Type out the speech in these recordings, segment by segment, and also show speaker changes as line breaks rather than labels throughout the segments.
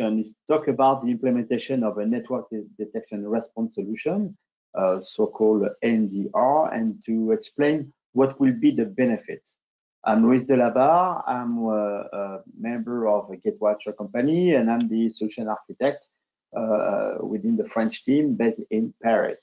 is talk about the implementation of a network detection response solution, uh, so-called NDR, and to explain what will be the benefits. I'm Luis Delabarre. I'm a, a member of a Gatewatcher company, and I'm the solution architect uh, within the French team based in Paris.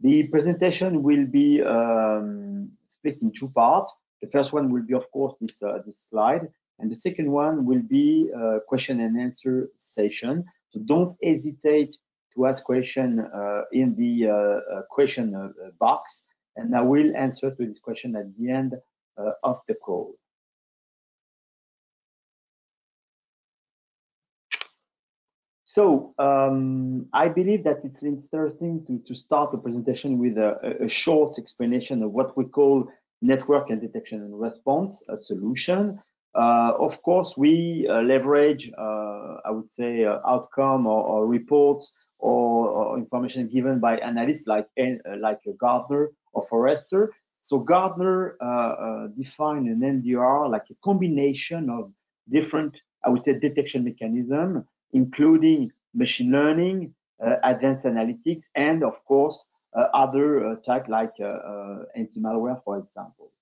The presentation will be um, split in two parts. The first one will be, of course, this, uh, this slide, and the second one will be a question and answer session. So don't hesitate to ask question uh, in the uh, uh question uh, box, and I will answer to this question at the end uh, of the call. So um, I believe that it's interesting to, to start the presentation with a, a, short explanation of what we call network and detection and response a solution. Uh, of course, we uh, leverage, uh, I would say, uh, outcome or, or reports or, or, information given by analysts like uh, like Gartner or Forrester. So Gartner uh, defined an NDR like a combination of different, I would say, detection mechanism, including machine learning, advanced analytics, and of course, other type like anti-malware, for example.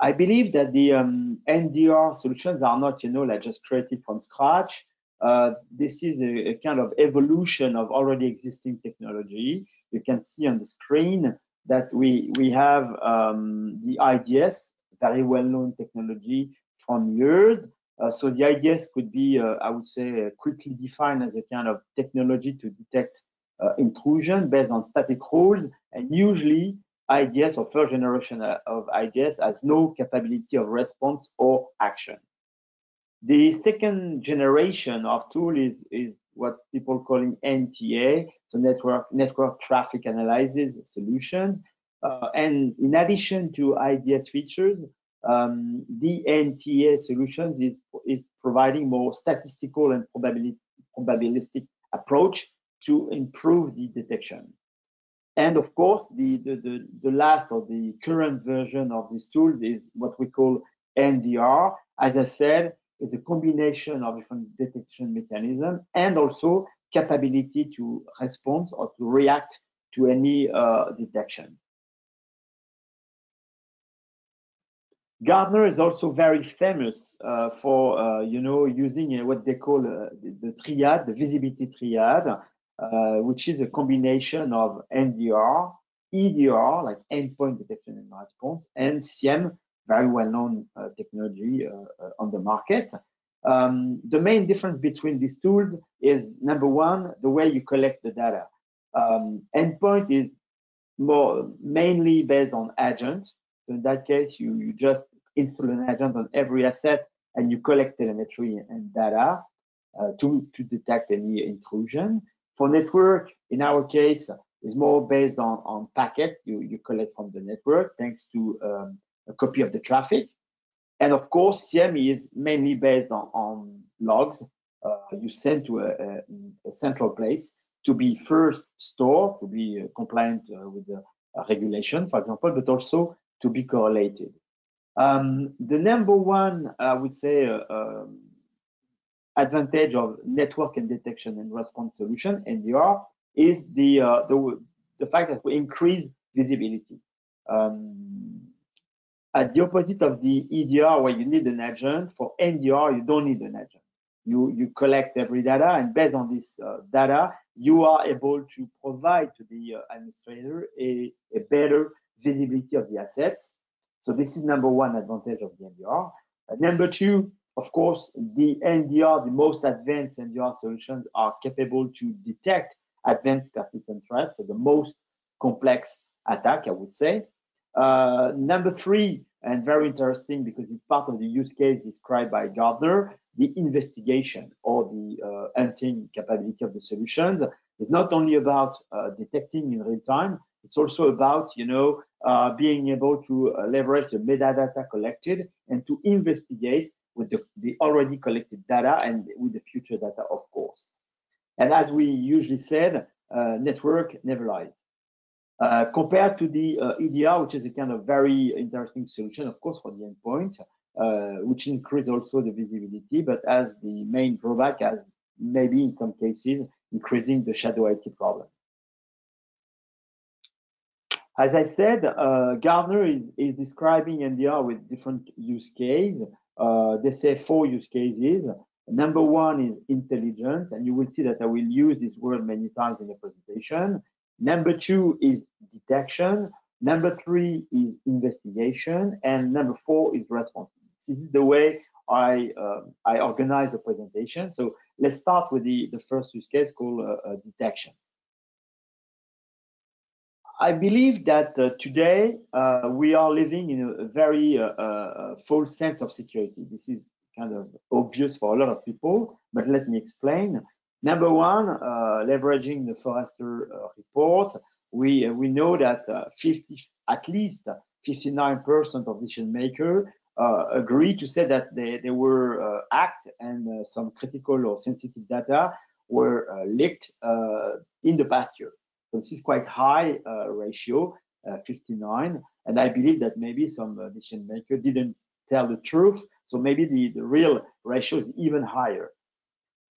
I believe that the um, NDR solutions are not, you know, like just created from scratch. Uh, this is a, a, kind of evolution of already existing technology. You can see on the screen that we we have um, the IDS, very well-known technology from years. Uh, so the IDS could be, uh, I would say, uh, quickly defined as a kind of technology to detect uh, intrusion based on static rules, and usually IDS or first generation of IDS has no capability of response or action. The second generation of tool is, is what people calling NTA, so network network traffic analysis solution. Uh, and in addition to IDS features, um, the NTA solutions is, is providing more statistical and probabilistic approach to improve the detection. And of course, the, the, the, the, last or the current version of this tool is what we call NDR. As I said, it's a combination of different detection mechanisms and also capability to respond or to react to any uh, detection. Gartner is also very famous uh, for, uh, you know, using uh, what they call uh, the, the, triad, the visibility triad, which is a combination of NDR, EDR, like endpoint detection and response, and SIEM, very well-known uh, technology uh, on the market. Um, the main difference between these tools is number one, the way you collect the data. Um, endpoint is more mainly based on agents. So in that case, you, you just install an agent on every asset and you collect telemetry and data uh, to, to detect any intrusion. For network, in our case, is more based on, on packet you, you collect from the network thanks to um, a copy of the traffic. And of course, SIEM is mainly based on, on logs uh, you send to a, a, a, central place to be first stored, to be uh, compliant uh, with the uh, regulation, for example, but also to be correlated. Um, the number one, I would say, uh, um, advantage of network and detection and response solution, NDR, is the, uh, the, the fact that we increase visibility. Um, at the opposite of the EDR, where you need an agent, for NDR, you don't need an agent. You, you collect every data, and based on this uh, data, you are able to provide to the uh, administrator a, a better visibility of the assets. So this is number one advantage of the NDR. Uh, number two, of course, the NDR, the most advanced NDR solutions are capable to detect advanced persistent threats, so the most complex attack, I would say. Uh, number three, and very interesting because it's part of the use case described by Gartner, the investigation or the uh, hunting capability of the solutions is not only about uh, detecting in real time, it's also about, you know, uh, being able to uh, leverage the metadata collected and to investigate with the, the already collected data and with the future data, of course. And as we usually said, uh, network never lies. Uh, compared to the uh, EDR, which is a kind of very interesting solution, of course, for the endpoint, uh, which increases also the visibility, but as the main drawback, as maybe in some cases increasing the shadow IT problem. As I said, uh, Gartner is, is describing NDR with different use cases. Uh, they say four use cases. Number one is intelligence, and you will see that I will use this word many times in the presentation. Number two is detection. Number three is investigation, and number four is response. This is the way I uh, I organize the presentation. So let's start with the the first use case called uh, uh detection. I believe that uh, today uh, we are living in a, very uh, uh, false sense of security. This is kind of obvious for a lot of people, but let me explain. Number one, uh, leveraging the Forrester uh, report, we we know that 50, at least 59% of decision makers agree to say that they, they were hacked and some critical or sensitive data were leaked in the past year. So this is quite high uh, ratio, uh, 59. And I believe that maybe some uh, decision maker didn't tell the truth. So maybe the, the real ratio is even higher.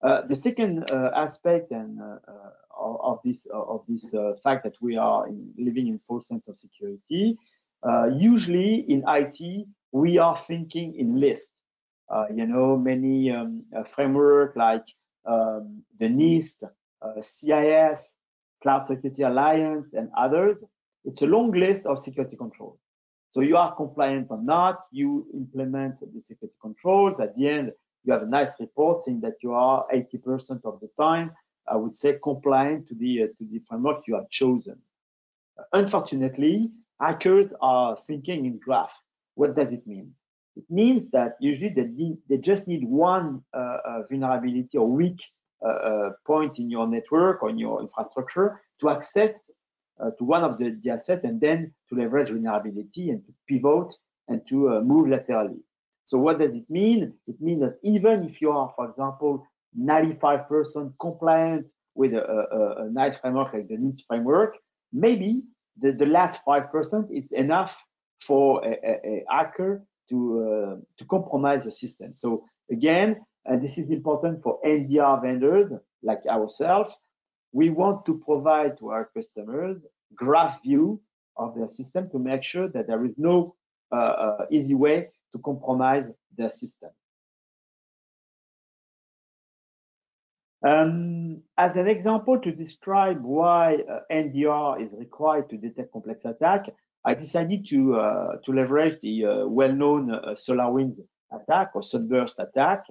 Uh, the second uh, aspect and uh, of this of this fact that we are in, living in full sense of security, usually in IT we are thinking in lists. you know, many um, framework like um, the NIST, CIS, Cloud Security Alliance, and others. It's a long list of security controls. So you are compliant or not, you implement the security controls. At the end, you have a nice report saying that you are 80% of the time, I would say, compliant to the, uh, to the framework you have chosen. Unfortunately, hackers are thinking in graph. What does it mean? It means that usually they, need, they just need one uh, uh vulnerability or weak point in your network or in your infrastructure to access uh, to one of the, the assets and then to leverage vulnerability and to pivot and to move laterally. So what does it mean? It means that even if you are, for example, 95% compliant with a, a, a, nice framework like the NIST framework, maybe the, the last 5% is enough for a, a hacker to, uh, to compromise the system. So again, and this is important for NDR vendors like ourselves. We want to provide to our customers graph view of their system to make sure that there is no uh, uh, easy way to compromise their system. Um, as an example to describe why uh, NDR is required to detect complex attack, I decided to, uh, to leverage the uh, well-known uh, SolarWinds attack or Sunburst attack.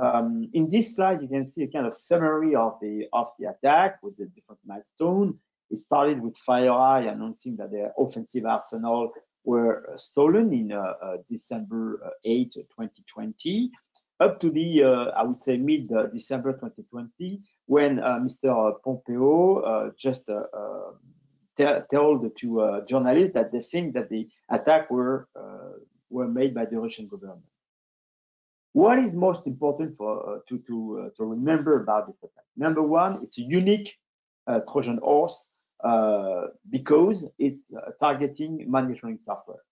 Um, in this slide, you can see a kind of summary of the of the attack with the different milestones. It started with FireEye announcing that their offensive arsenal were uh, stolen in uh, uh, December uh, 8, 2020, up to the, uh, I would say, mid December 2020, when Mr. Pompeo just told to journalists that they think that the attack were were made by the Russian government. What is most important for uh, to to uh, to remember about this attack? Number one, it's a unique uh, Trojan horse uh, because it's uh, targeting monitoring software.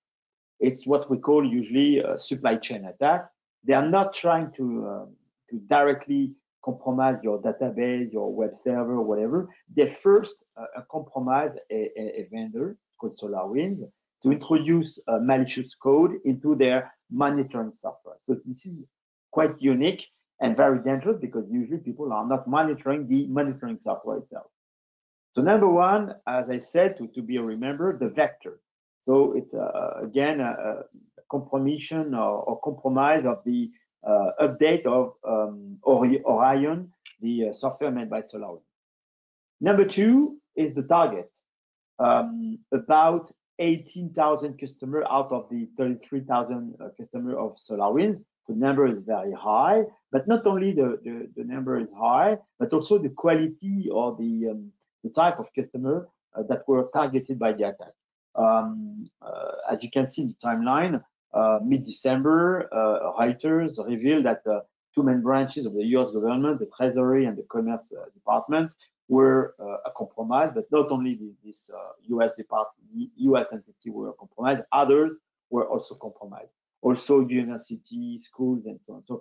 It's what we call usually a supply chain attack. They are not trying to um, to directly compromise your database, your web server, whatever. They first uh, compromise a, a, a, vendor called SolarWinds to introduce malicious code into their monitoring software. So this is quite unique and very dangerous because usually people are not monitoring the monitoring software itself. So number one, as I said, to, to be remembered, the vector. So it's uh, again a, a compromission or, or, compromise of the uh, update of um, Orion, the uh, software made by SolarWinds. Number two is the target. Um, about 18,000 customers out of the 33,000 uh, customers of SolarWinds. The number is very high, but not only the, the, the number is high, but also the quality or the, um, the type of customer uh, that were targeted by the attack. Um, uh, as you can see in the timeline, uh, mid-December, uh, Reuters revealed that two main branches of the U.S. government, the Treasury and the Commerce Department, were uh, compromised, but not only this uh, US department, US entity were compromised, others were also compromised. Also university, schools, and so on. So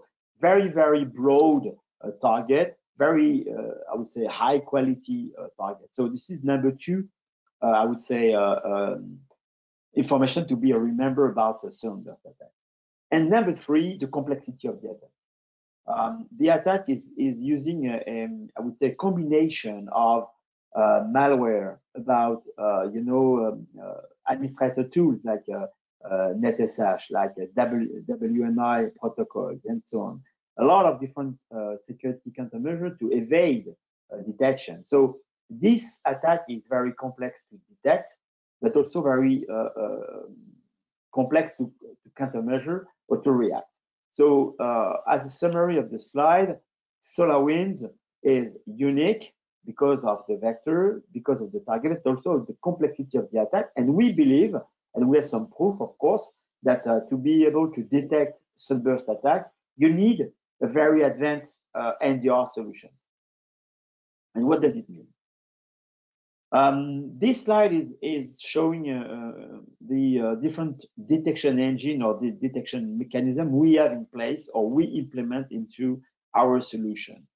very, very broad uh, target very, uh, I would say, high quality uh, target. So this is number two, uh, I would say, um, information to be remembered about the SolarWinds attack. And number three, the complexity of the attack. Um, the attack is, is using, a, a, I would say, combination of uh, malware about, uh, you know, um, uh, administrator tools like Uh, NetSH, like w, WMI protocols, and so on. A lot of different uh, security countermeasures to evade uh, detection. So this attack is very complex to detect, but also very complex to, to countermeasure or to react. So uh, as a summary of the slide, SolarWinds is unique because of the vector, because of the target, also the complexity of the attack. And we believe, and we have some proof, of course, that uh, to be able to detect sunburst attack, you need a very advanced uh, NDR solution. And what does it mean? Um, this slide is, is showing uh, uh, the uh, different detection engine or the detection mechanism we have in place or we implement into our solution.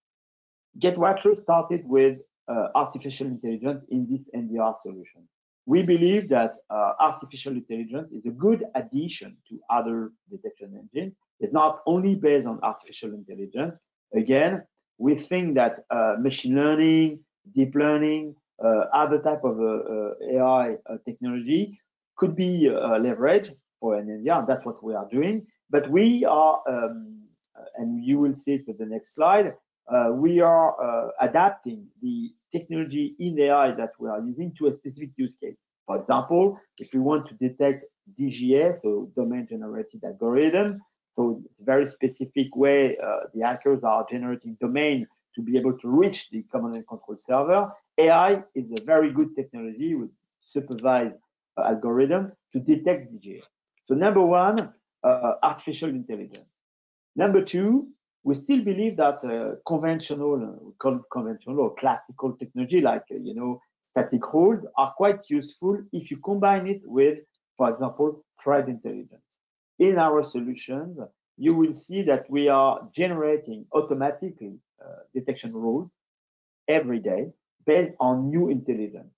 Gatewatcher started with uh, artificial intelligence in this NDR solution. We believe that uh, artificial intelligence is a good addition to other detection engines. It's not only based on artificial intelligence. Again, we think that uh, machine learning, deep learning, uh, other type of uh, uh, AI technology could be leveraged for an NDR, and that's what we are doing. But we are, um, and you will see it with the next slide, we are adapting the technology in AI that we are using to a specific use case. For example, if we want to detect DGS, so domain generated algorithm, so it's a very specific way uh, the hackers are generating domain to be able to reach the command and control server. AI is a very good technology with supervised uh, algorithm to detect DGA. So number one, uh, artificial intelligence. Number two, we still believe that uh, conventional, uh, conventional or classical technology like, uh, you know, static rules are quite useful if you combine it with, for example, threat intelligence. In our solutions, you will see that we are generating automatically uh, detection rules every day based on new intelligence.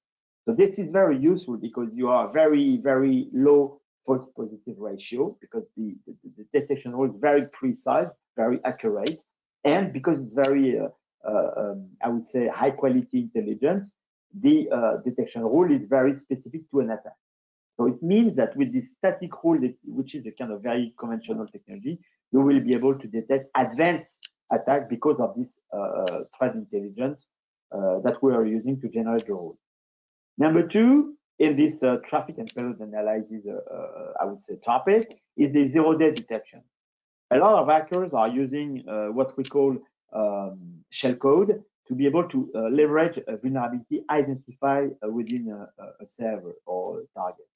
So this is very useful because you are very, very low false positive ratio because the, the, the detection rule is very precise, very accurate, and because it's very, uh, uh, um, I would say, high quality intelligence, the uh, detection rule is very specific to an attack. So it means that with this static rule, which is a kind of very conventional technology, you will be able to detect advanced attack because of this uh, threat intelligence uh, that we are using to generate the rule. Number two, in this uh, traffic and payload analysis, I would say topic, is the zero-day detection. A lot of hackers are using what we call um, shellcode to be able to uh, leverage a vulnerability identified uh, within a, a, server or a target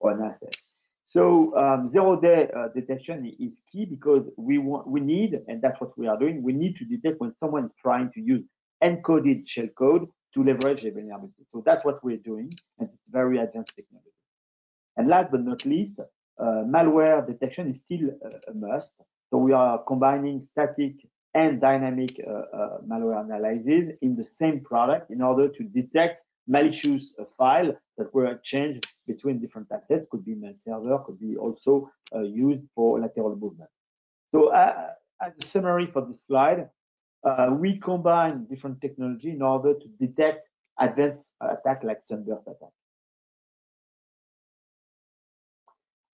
or an asset. So um, zero-day uh, detection is key because we want, we need, and that's what we are doing. We need to detect when someone is trying to use encoded shellcode to leverage a vulnerability. So that's what we're doing, and it's very advanced technology. And last but not least, uh, malware detection is still a, a, must. So we are combining static and dynamic uh, uh malware analysis in the same product in order to detect malicious uh, file that were changed between different assets, could be mail server, could be also uh, used for lateral movement. So uh, as a summary for this slide, uh, we combine different technology in order to detect advanced attack like sunburst attack.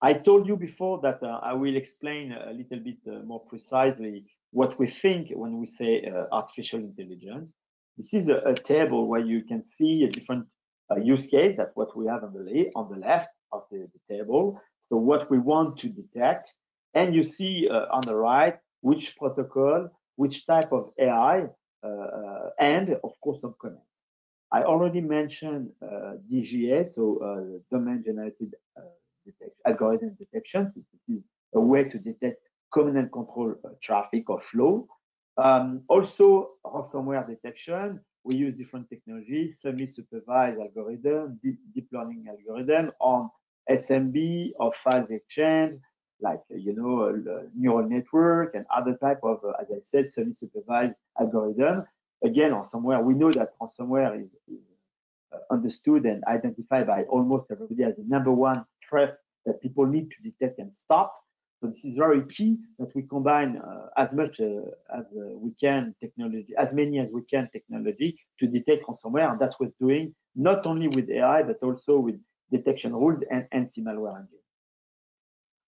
I told you before that uh, I will explain a little bit uh, more precisely what we think when we say artificial intelligence. This is a, a table where you can see a different uh, use case. That's what we have on the, on the left of the, the, table. So what we want to detect. And you see uh, on the right which protocol, which type of AI, uh, uh, and of course some comments. I already mentioned uh, DGA, so uh, domain generated detect, algorithm detection. So this is a way to detect command and control traffic or flow. Um, also, ransomware detection, we use different technologies, semi-supervised algorithm, deep, deep, learning algorithm on SMB or file exchange, like, you know, neural network and other type of, uh, as I said, semi-supervised algorithm again, ransomware, we know that ransomware is, is uh, understood and identified by almost everybody as the number one threat that people need to detect and stop. So this is very key that we combine uh, as much uh, as uh, we can technology, as many as we can technology to detect ransomware, and that's what we're doing not only with AI but also with detection rules and anti-malware engine.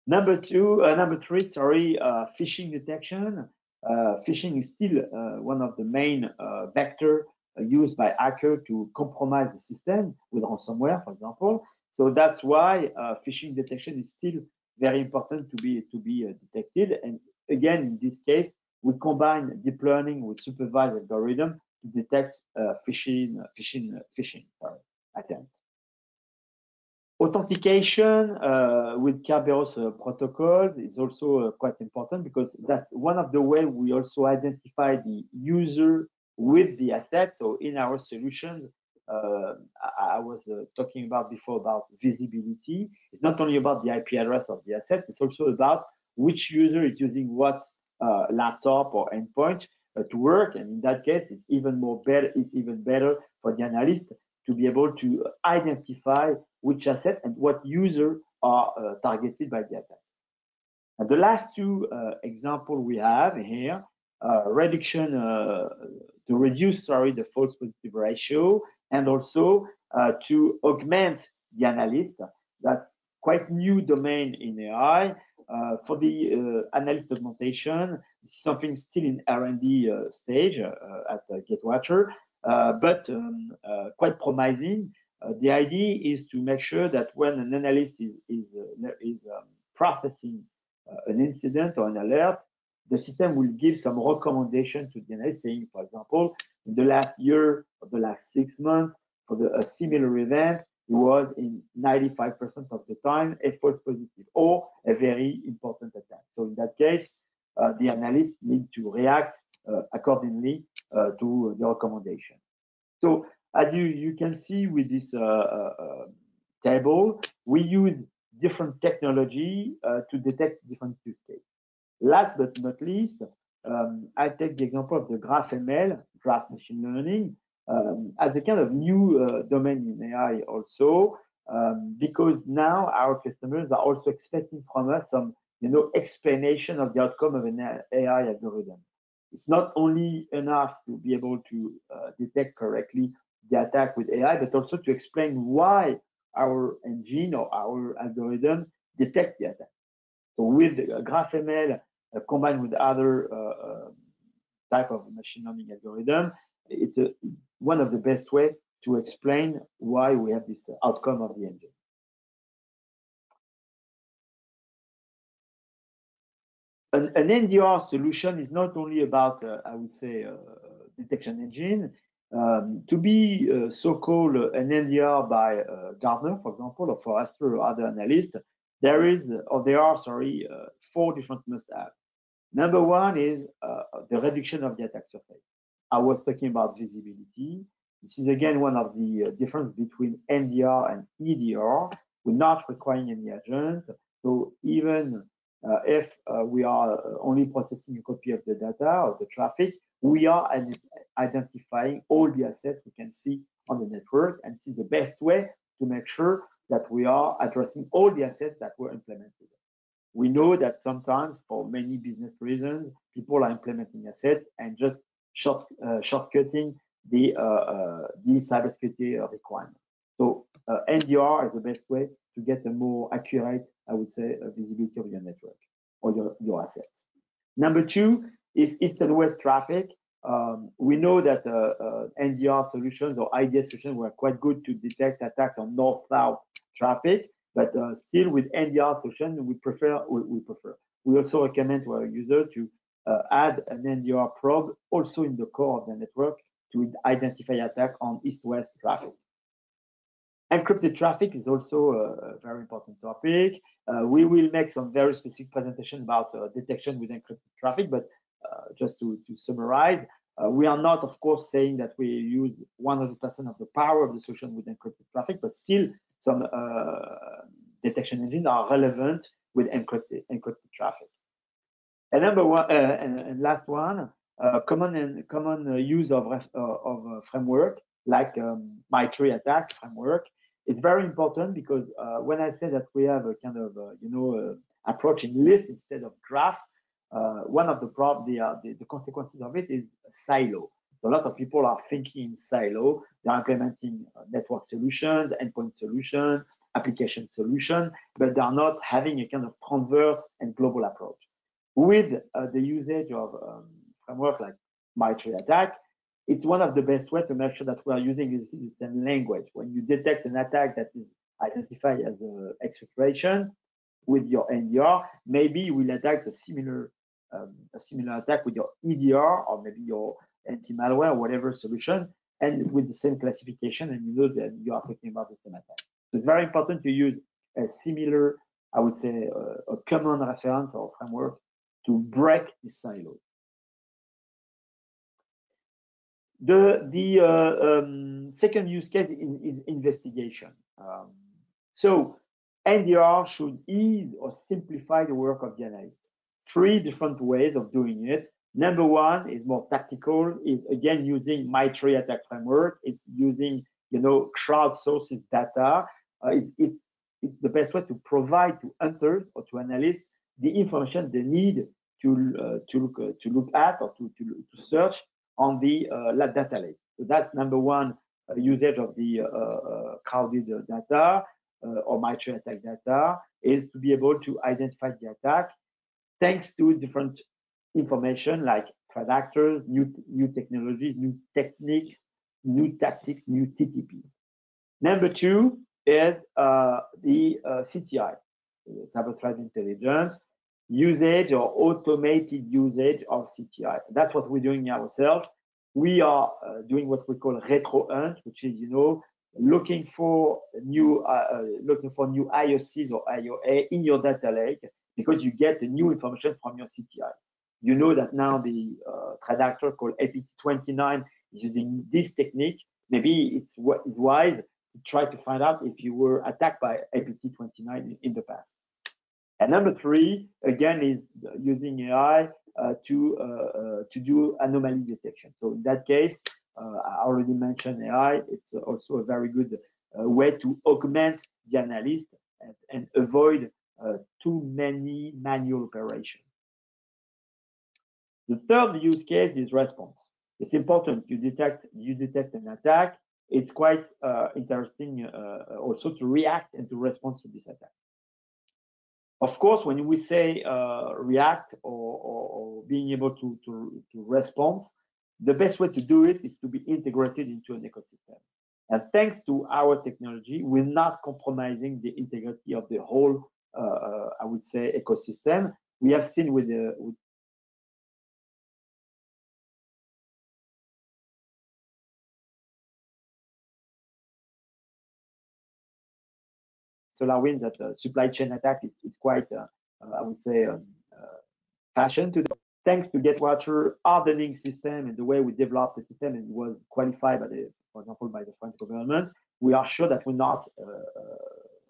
Number two, uh, number three, sorry, uh, phishing detection. Uh, phishing is still one of the main vector used by hacker to compromise the system with ransomware, for example. So that's why phishing detection is still very important to be to be uh, detected. And again, in this case, we combine deep learning with supervised algorithm to detect uh, phishing phishing phishing sorry, attempts. Authentication uh, with Kerberos uh, protocols is also uh, quite important because that's one of the way we also identify the user with the asset. So in our solution, uh, I, was uh, talking about before about visibility. It's not only about the IP address of the asset, it's also about which user is using what uh, laptop or endpoint uh, to work. And in that case, it's even more better, it's even better for the analyst to be able to identify which asset and what user are uh, targeted by the attack. And the last two uh, example we have here, reduction to reduce, sorry, the false positive ratio and also uh, to augment the analyst. That's quite new domain in AI. Uh, for the uh, analyst augmentation, something still in R&D stage at Gatewatcher, uh, but um, quite promising. the idea is to make sure that when an analyst is, is, is um, processing an incident or an alert, the system will give some recommendation to the analyst saying, for example, in the last year or the last six months for the, a similar event, it was in 95% of the time a false positive or a very important attack. So in that case, uh, the analyst need to react uh, accordingly uh, to the recommendation. So as you, you can see with this uh, uh, uh, table, we use different technology to detect different use cases. Last but not least, um, I take the example of the GraphML, graph machine learning, um, as a kind of new uh, domain in AI also, um, because now our customers are also expecting from us some, you know, explanation of the outcome of an AI algorithm. It's not only enough to be able to uh, detect correctly the attack with AI, but also to explain why our engine or our algorithm detect the attack. So with GraphML combined with other uh, um, type of machine learning algorithm, it's a, one of the best way to explain why we have this outcome of the engine. An, an NDR solution is not only about, uh, I would say, uh, detection engine. Um, to be uh, so-called an NDR by uh, Gartner, for example, or for Forrester or other analysts, there is, or there are, sorry, uh, four different must-have. Number one is uh, the reduction of the attack surface. I was talking about visibility. This is again one of the uh, difference between NDR and EDR. We're not requiring any agent. So even uh, if uh, we are uh, only processing a copy of the data or the traffic, we are identifying all the assets we can see on the network and see the best way to make sure that we are addressing all the assets that were implemented. We know that sometimes for many business reasons, people are implementing assets and just short, uh, shortcutting the, uh, uh, the cybersecurity requirement. So NDR is the best way to get a more accurate, I would say, visibility of your network or your, your assets. Number two is east and west traffic. Um, we know that uh, uh, NDR solutions or IDS solutions were quite good to detect attacks on north-south traffic, but uh, still with NDR solution, we prefer we, we, prefer. We also recommend to our user to uh, add an NDR probe also in the core of the network to identify attack on east-west traffic. Encrypted traffic is also a very important topic. Uh, we will make some very specific presentation about uh, detection with encrypted traffic, but uh, just to, to summarize, uh, we are not, of course, saying that we use 100% of the power of the solution with encrypted traffic, but still some uh, detection engines are relevant with encrypted, encrypted traffic. And number one, uh, and, and, last one, uh, common and common uh, use of uh, of framework like um, MITRE ATT&CK framework. It's very important because when I say that we have a kind of you know approach in list instead of graph, one of the prob the, the, the consequences of it is silo. So a lot of people are thinking in silo. They're implementing network solutions, endpoint solutions, application solution, but they're not having a kind of transverse and global approach. With uh, the usage of um, framework like MITRE ATT&CK, it's one of the best ways to make sure that we are using the same language. When you detect an attack that is identified as an exfiltration with your NDR, maybe you will attack a similar um, a similar attack with your EDR or maybe your anti-malware whatever solution, and with the same classification, and you know that you are talking about the same attack. So it's very important to use a similar, I would say, uh, a common reference or framework to break the silo. The, the uh, um, second use case is, is investigation. Um, so NDR should ease or simplify the work of the analyst. Three different ways of doing it. Number one is more tactical, is again using MITRE ATT&CK framework, is using you know crowdsourced data. Uh, it's, it's, it's the best way to provide to hunters or to analysts the information they need to uh, to look uh, to look at or to, to, to search on the uh, data lake. So that's number one usage of the crowded data or MITRE ATT&CK data is to be able to identify the attack thanks to different information like threat new, new technologies, new techniques, new tactics, new TTP. Number two is uh, the uh, CTI, cyber threat intelligence, usage or automated usage of CTI. That's what we're doing ourselves. We are uh, doing what we call retro hunt, which is, you know, looking for new uh, uh looking for new IOCs or IOA in your data lake because you get the new information from your CTI. You know that now the uh, threat actor called APT29 is using this technique. Maybe it's, it's wise to try to find out if you were attacked by APT29 in the past. And number three, again, is using AI uh, to uh, uh, to do anomaly detection. So in that case, uh, I already mentioned AI. It's also a very good uh, way to augment the analyst and, and avoid uh, too many manual operations. The third use case is response. It's important you detect you detect an attack. It's quite interesting also to react and to respond to this attack. Of course, when we say uh, react or, or, or, being able to, to, to respond, the best way to do it is to be integrated into an ecosystem. And thanks to our technology, we're not compromising the integrity of the whole, uh, uh I would say, ecosystem. We have seen with the with SolarWinds that uh, supply chain attack is, is quite, uh, uh, I would say, um, fashion to thanks to Gatewatcher hardening system and the way we developed the system and was qualified by the, for example, by the French government, we are sure that we're not uh,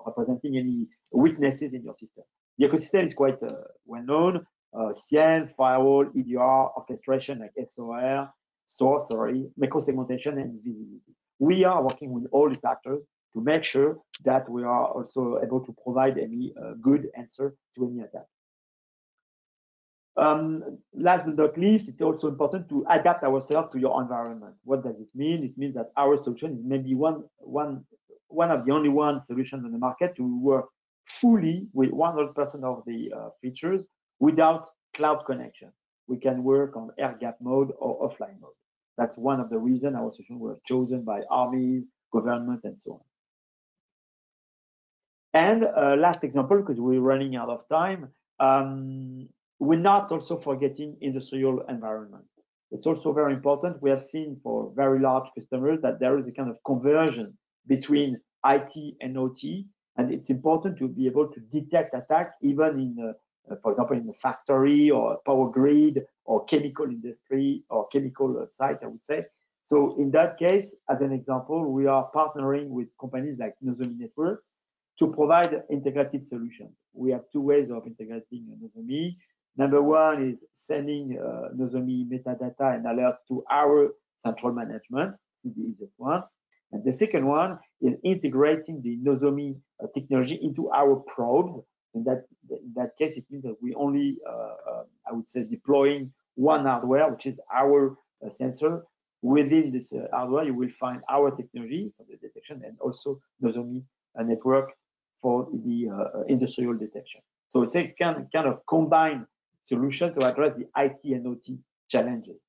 representing any weaknesses in your system. The ecosystem is quite uh, well known. Uh, SIEM, firewall, EDR, orchestration like SOR, SOAR, sorry, macro segmentation and visibility. We are working with all these actors to make sure that we are also able to provide any uh, good answer to any attack. Um, last but not least, it's also important to adapt ourselves to your environment. What does it mean? It means that our solution is maybe one, one, one of the only one solutions on the market to work fully with 100% of the uh, features without cloud connection. We can work on air gap mode or offline mode. That's one of the reasons our solution was chosen by armies, government, and so on. And uh, last example, because we're running out of time, um, we're not also forgetting industrial environment. It's also very important. We have seen for very large customers that there is a kind of conversion between IT and OT, and it's important to be able to detect attack even in, uh, for example, in a factory or power grid or chemical industry or chemical site, I would say. So in that case, as an example, we are partnering with companies like Nozomi Networks to provide integrated solutions. We have two ways of integrating Nozomi. Number one is sending uh, Nozomi metadata and alerts to our central management. The easiest one. And the second one is integrating the Nozomi uh, technology into our probes. In that, in that case, it means that we only, uh, uh I would say, deploying one hardware, which is our uh, sensor. Within this uh, hardware, you will find our technology for the detection and also Nozomi network for the uh, uh, industrial detection. So it's a kind, kind of combined solution to address the IT and OT challenges.